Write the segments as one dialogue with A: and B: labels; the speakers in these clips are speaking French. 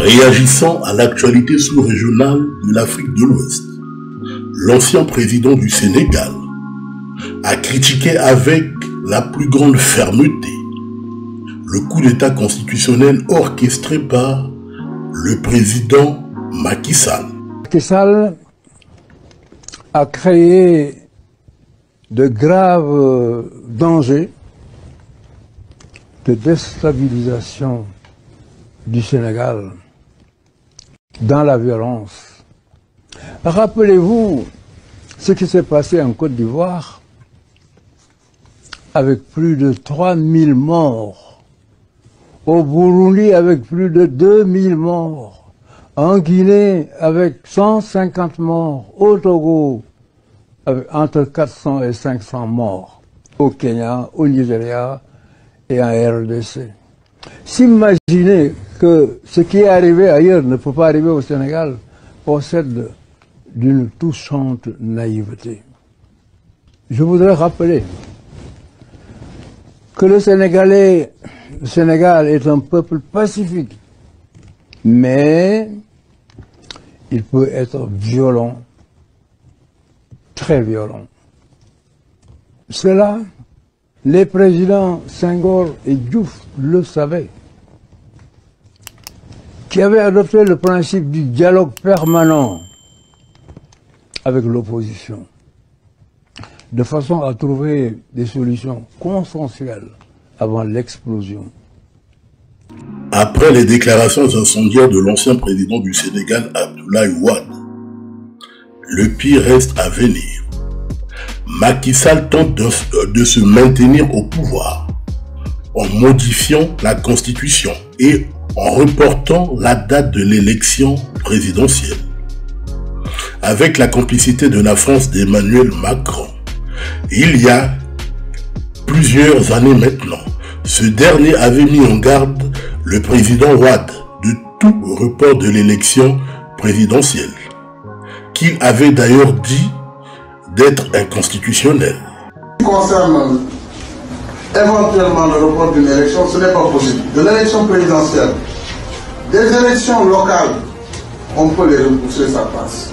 A: Réagissant à l'actualité sous-régionale de l'Afrique de l'Ouest, l'ancien président du Sénégal a critiqué avec la plus grande fermeté le coup d'État constitutionnel orchestré par le président Macky Sall.
B: Macky Sall a créé de graves dangers de déstabilisation du Sénégal dans la violence. Rappelez-vous ce qui s'est passé en Côte d'Ivoire avec plus de 3000 morts, au Burundi avec plus de 2000 morts, en Guinée avec 150 morts, au Togo avec entre 400 et 500 morts, au Kenya, au Nigeria et en RDC. S'imaginer que ce qui est arrivé ailleurs ne peut pas arriver au Sénégal possède d'une touchante naïveté. Je voudrais rappeler que le Sénégalais, le Sénégal est un peuple pacifique, mais il peut être violent, très violent. Cela, les présidents Senghor et Diouf le savaient, qui avaient adopté le principe du dialogue permanent avec l'opposition de façon à trouver des solutions consensuelles avant l'explosion.
A: Après les déclarations incendiaires de l'ancien président du Sénégal, Abdoulaye Wade, le pire reste à venir. Macky Sall tente de, de se maintenir au pouvoir en modifiant la constitution et en reportant la date de l'élection présidentielle. Avec la complicité de la France d'Emmanuel Macron, il y a plusieurs années maintenant, ce dernier avait mis en garde le président Ouad de tout report de l'élection présidentielle, qu'il avait d'ailleurs dit d'être inconstitutionnel.
C: Éventuellement le report d'une élection, ce n'est pas possible. De l'élection présidentielle, des élections locales, on peut les repousser, ça passe.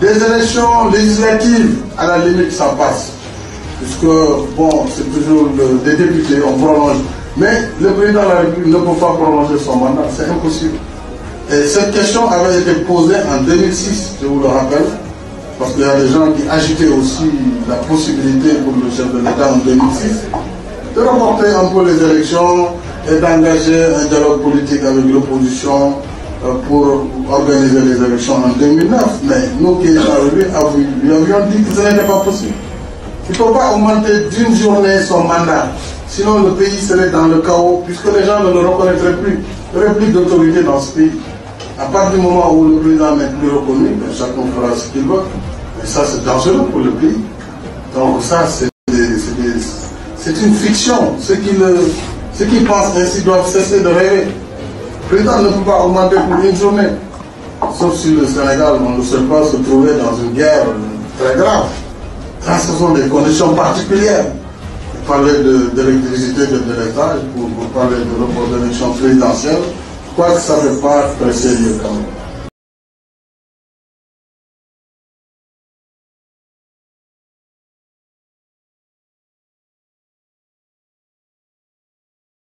C: Des élections législatives, à la limite, ça passe. Puisque, bon, c'est toujours des députés, on prolonge. Mais le président de la République ne peut pas prolonger son mandat, c'est impossible. Et cette question avait été posée en 2006, je vous le rappelle, parce qu'il y a des gens qui agitaient aussi la possibilité pour le chef de l'État en 2006 de reporter un peu les élections et d'engager un dialogue politique avec l'opposition pour organiser les élections en 2009. Mais nous qui étions lui, lui avions dit que ce n'était pas possible. Il ne faut pas augmenter d'une journée son mandat. Sinon le pays serait dans le chaos puisque les gens ne le reconnaîtraient plus. Il n'y aurait plus d'autorité dans ce pays. À partir du moment où le président n'est plus reconnu, ben, chacun fera ce qu'il veut. Et ça, c'est dangereux pour le pays. Donc ça, c'est une fiction. Ceux qui, pensent ainsi doivent cesser de rêver. Le président ne peut pas augmenter pour une journée. Sauf si le Sénégal, on ne sait pas se trouver dans une guerre très grave. Là, ce sont des conditions particulières. Vous parlez d'électricité de, de, de pour, pour parler de report d'élection présidentielle, je crois que ça ne fait pas très sérieux quand même.